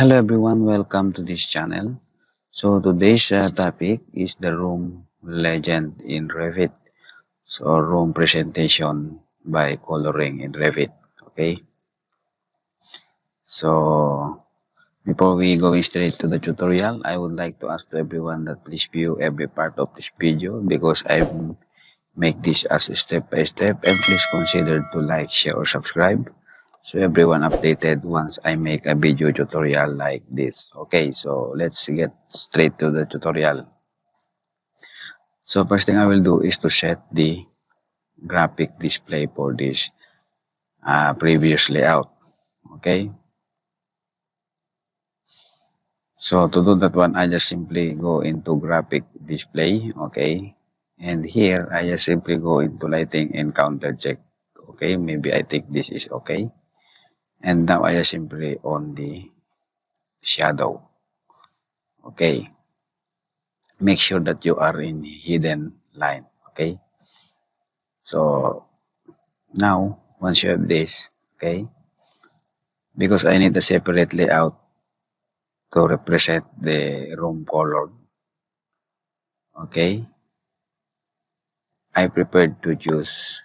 Hello everyone, welcome to this channel. So today's uh, topic is the room legend in Revit. So room presentation by coloring in Revit. Okay. So before we go straight to the tutorial, I would like to ask to everyone that please view every part of this video because I make this as a step by step and please consider to like, share or subscribe so everyone updated once I make a video tutorial like this. Okay, so let's get straight to the tutorial. So first thing I will do is to set the graphic display for this uh, previous layout. Okay. So to do that one, I just simply go into graphic display. Okay. And here, I just simply go into lighting and counter check. Okay, maybe I think this is okay. And now I simply on the shadow. Okay. Make sure that you are in hidden line. Okay. So now, once you have this, okay, because I need a separate layout to represent the room color. Okay. I prepared to choose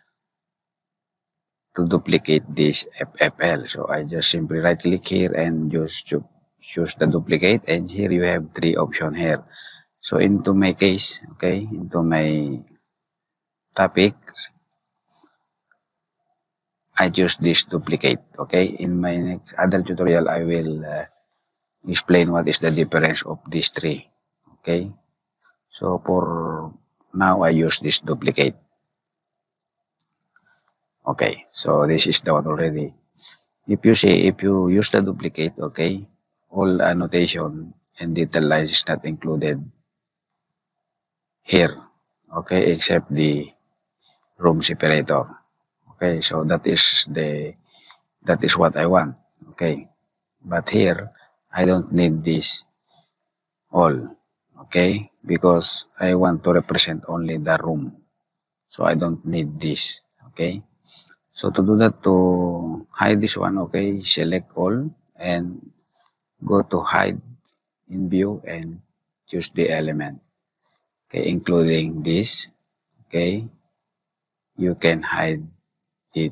to duplicate this FFL. So I just simply right click here and just choose the duplicate and here you have three option here. So into my case, okay, into my topic, I choose this duplicate, okay. In my next other tutorial, I will uh, explain what is the difference of these three, okay. So for now, I use this duplicate. Okay, so this is the one already. If you see, if you use the duplicate, okay, all annotation and detail lines is not included here, okay, except the room separator. Okay, so that is the, that is what I want, okay. But here, I don't need this all, okay, because I want to represent only the room. So I don't need this, okay. So to do that, to hide this one, okay, select all and go to hide in view and choose the element, okay, including this, okay, you can hide it,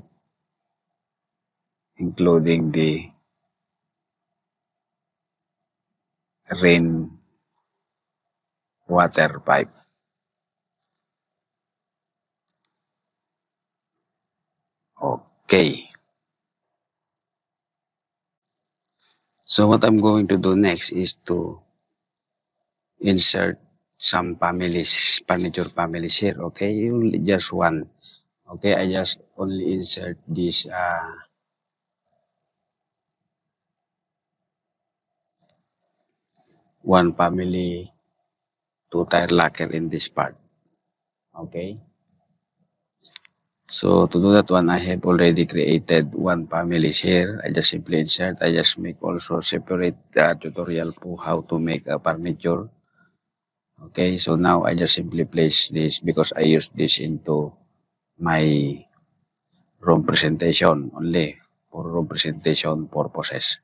including the rain water pipe. Okay. So what I'm going to do next is to insert some families, furniture families here. Okay, only just one. Okay, I just only insert this uh, one family two tire locker in this part. Okay. So to do that one, I have already created one families here. I just simply insert. I just make also separate uh, tutorial for how to make a furniture. Okay, so now I just simply place this because I use this into my room presentation only for room presentation purposes.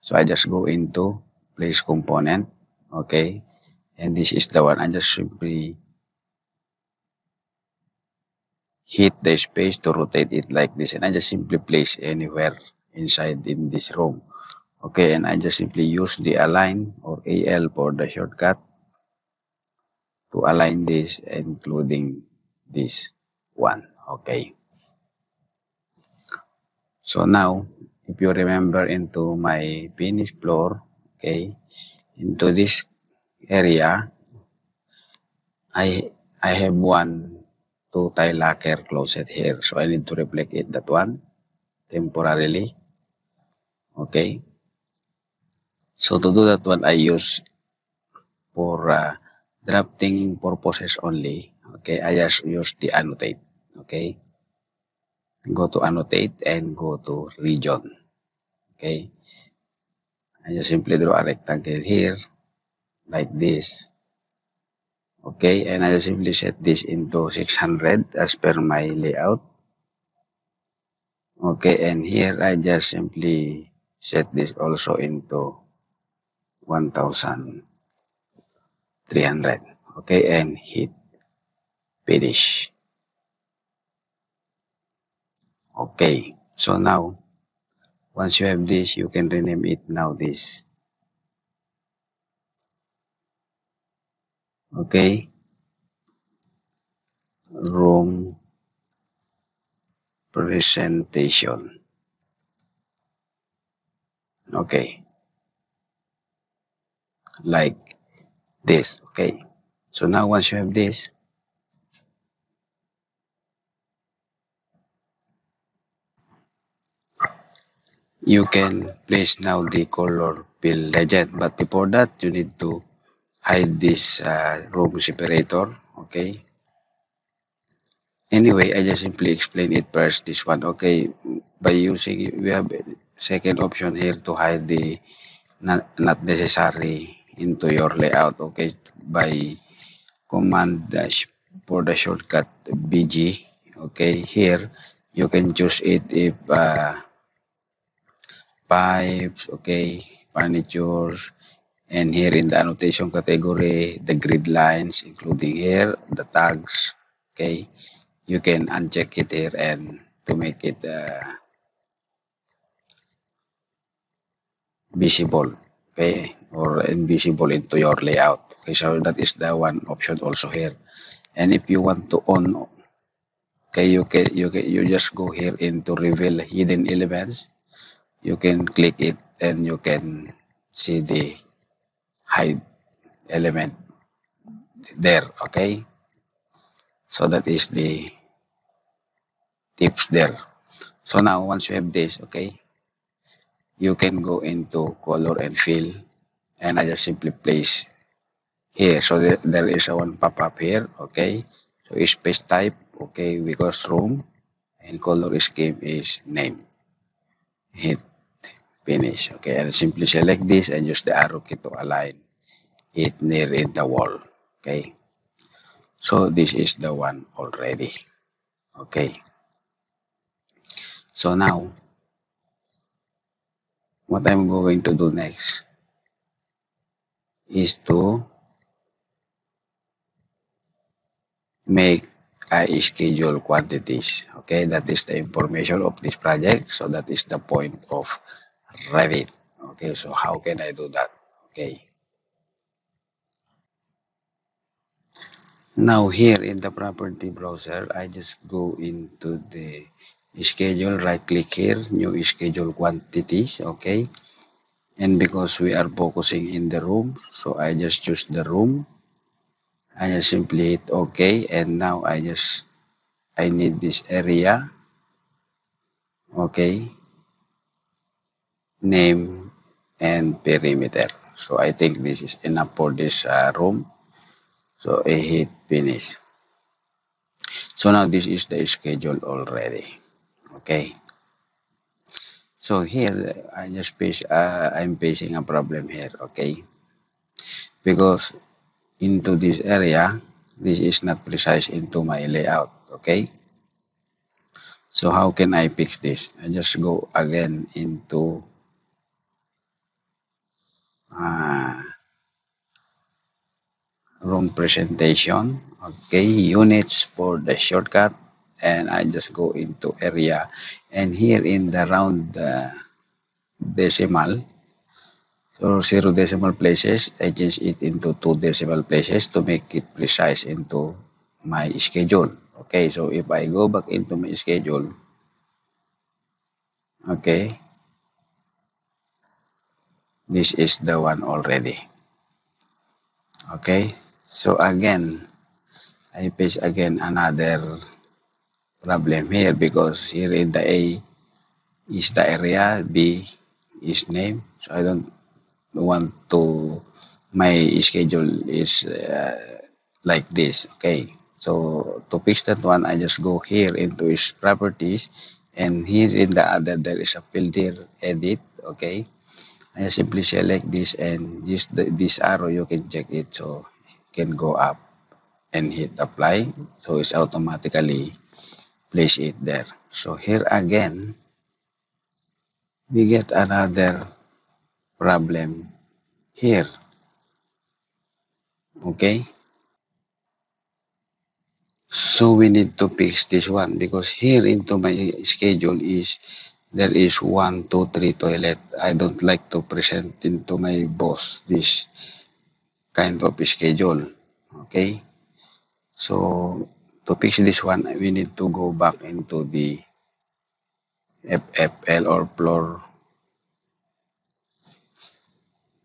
So I just go into place component. Okay, and this is the one. I just simply hit the space to rotate it like this and I just simply place anywhere inside in this room. Okay, and I just simply use the align or AL for the shortcut to align this including this one. Okay. So now, if you remember into my finished floor, okay, into this area, I I have one two tile lacquer closet here. So I need to replicate that one temporarily. Okay. So to do that one, I use for uh, drafting purposes only. Okay, I just use the annotate. Okay. Go to annotate and go to region. Okay. I just simply draw a rectangle here like this. Okay, and I simply set this into 600 as per my layout. Okay, and here I just simply set this also into 1300 okay and hit finish. Okay so now once you have this you can rename it now this okay. Room presentation. Okay. Like this. Okay. So now once you have this you can place now the color fill legend but before that you need to hide this uh, room separator okay? Anyway i just simply explain it first this one okay? By using we have second option here to hide the not, not necessary into your layout okay? By command dash for the shortcut VG okay? Here you can choose it if uh, pipes okay? Furniture and here in the annotation category the grid lines including here the tags okay? You can uncheck it here and to make it uh, visible okay? Or invisible into your layout okay? So that is the one option also here. And if you want to on okay you can you can you just go here into reveal hidden elements. You can click it and you can see the hide element there okay? So that is the tips there. So now once you have this okay you can go into color and fill and I just simply place here. So there, there is a one pop-up here okay? So it's space type okay because room and color scheme is name. Hit finish okay? And simply select this and use the arrow key to align it near in the wall okay? So this is the one already okay? So now what I'm going to do next is to make a schedule quantities okay? That is the information of this project. So that is the point of Revit. Okay so how can I do that? Okay. Now here in the property browser I just go into the schedule right click here new schedule quantities okay? And because we are focusing in the room so I just choose the room. I just simply hit OK and now I just I need this area. Okay name and perimeter so I think this is enough for this uh, room. So I hit finish. So now this is the schedule already. Okay. So here I just face uh, I'm facing a problem here okay? Because into this area this is not precise into my layout okay? So how can I fix this? I just go again into room presentation. Okay units for the shortcut and I just go into area. And here in the round uh, decimal so zero decimal places I change it into two decimal places to make it precise into my schedule. Okay so if I go back into my schedule okay this is the one already. Okay so again I paste again another problem here because here in the A is the area, B is name. So I don't want to, my schedule is uh, like this. Okay. So to fix that one, I just go here into its properties and here in the other, there is a field here, edit. Okay. I simply select this and this, this arrow, you can check it. So can go up and hit apply. So it's automatically place it there. So here again, we get another problem here. Okay? So we need to fix this one because here into my schedule is there is one, two, three toilet. I don't like to present into my boss this kind of schedule. Okay? So to fix this one, we need to go back into the FFL or floor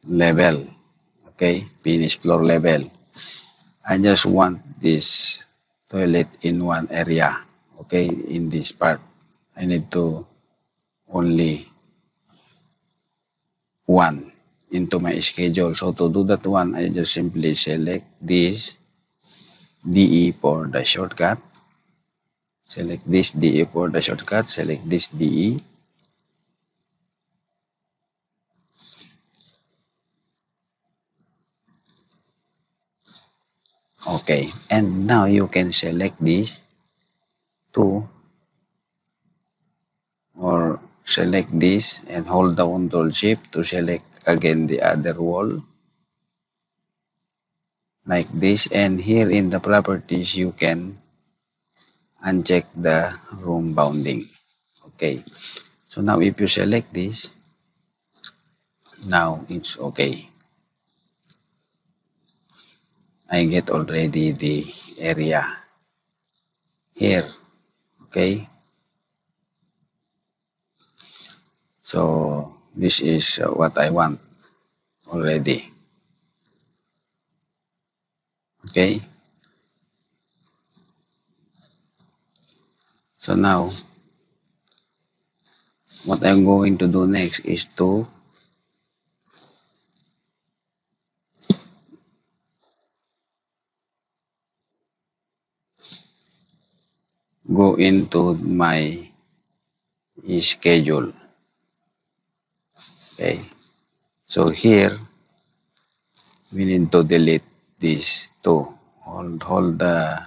level. Okay? Finish floor level. I just want this toilet in one area. Okay? In this part. I need to only one into my schedule. So to do that one, I just simply select this DE for the shortcut. Select this DE for the shortcut. Select this DE. Okay, and now you can select this two or select this and hold the control shift to select again the other wall. Like this and here in the properties you can uncheck the room bounding. Okay. So now if you select this now it's okay. I get already the area here. Okay so this is uh, what I want already. Okay? So now what I'm going to do next is to go into my schedule okay so here we need to delete this two hold hold the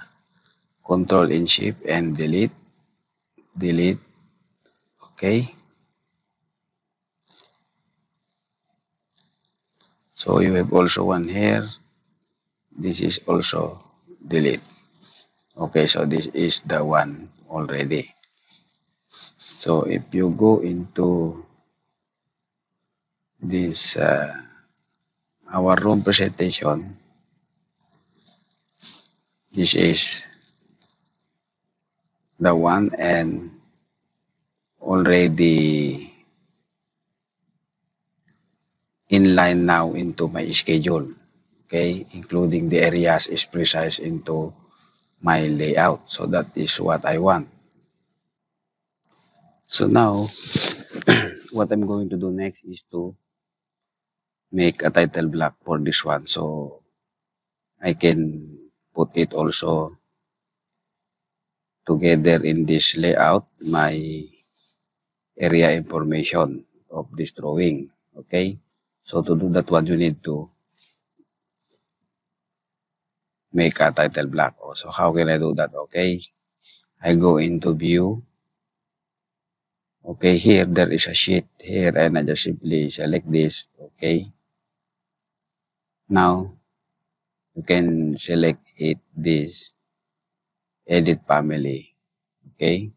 control in shift and delete delete. Okay. So you have also one here. This is also delete. Okay so this is the one already. So if you go into this uh, our room presentation. This is the one and already in line now into my schedule okay? Including the areas is precise into my layout. So that is what I want. So now what I'm going to do next is to make a title block for this one. So I can put it also together in this layout my area information of this drawing okay? So to do that one you need to make a title block also. How can I do that okay? I go into view okay here there is a sheet. Here and I just simply select this. Okay. Now you can select it this edit family. Okay.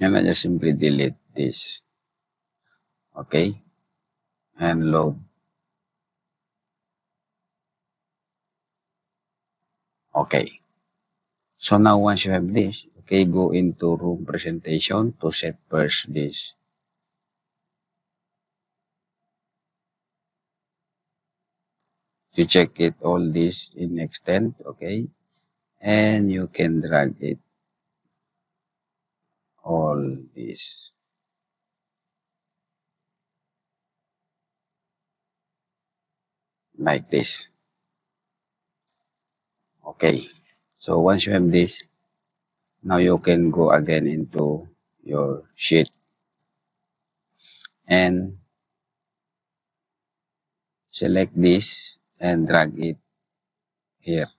And I just simply delete this. Okay. And load. Okay. So now once you have this okay go into room presentation to set first this. You check it all this in extent okay and you can drag it. All this. Like this. Okay so once you have this now you can go again into your sheet. And select this and drag it here.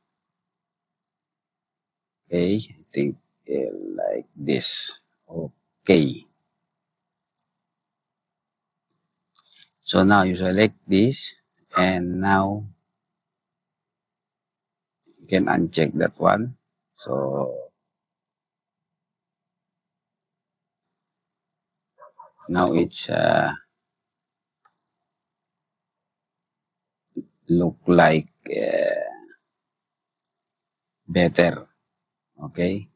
Okay I think uh, like this. Okay. So now you select this and now you can uncheck that one. So now it's uh, look like uh, better. Okay?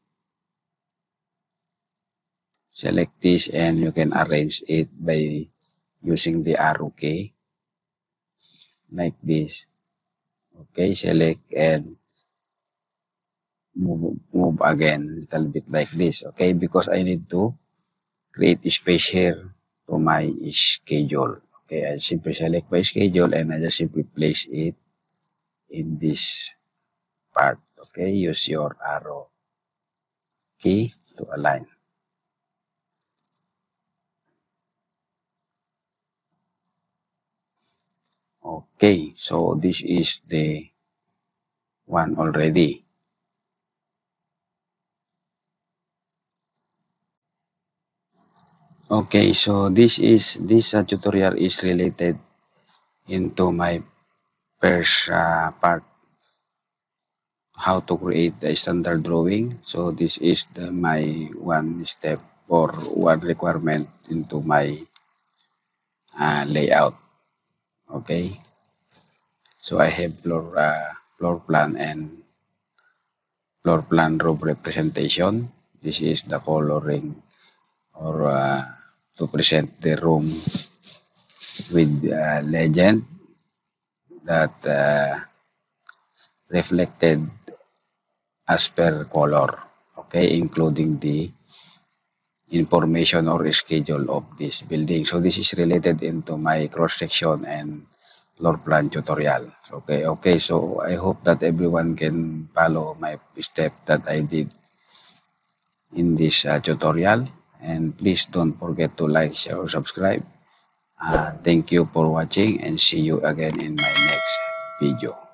Select this and you can arrange it by using the arrow key. Like this. Okay select and move, move again little bit like this. Okay because I need to create space here to my schedule. Okay I simply select my schedule and I just simply place it in this part. Okay use your arrow key to align. Okay so this is the one already okay so this is this uh, tutorial is related into my first uh, part how to create the standard drawing. So this is the, my one step or one requirement into my uh, layout. Okay? So I have floor uh, floor plan and floor plan room representation. This is the coloring or uh, to present the room with uh, legend that uh, reflected as per color, okay, including the information or schedule of this building. So this is related into my cross-section and floor plan tutorial. Okay, okay, so I hope that everyone can follow my step that I did in this uh, tutorial. And please don't forget to like, share, or subscribe. Uh, thank you for watching and see you again in my next video.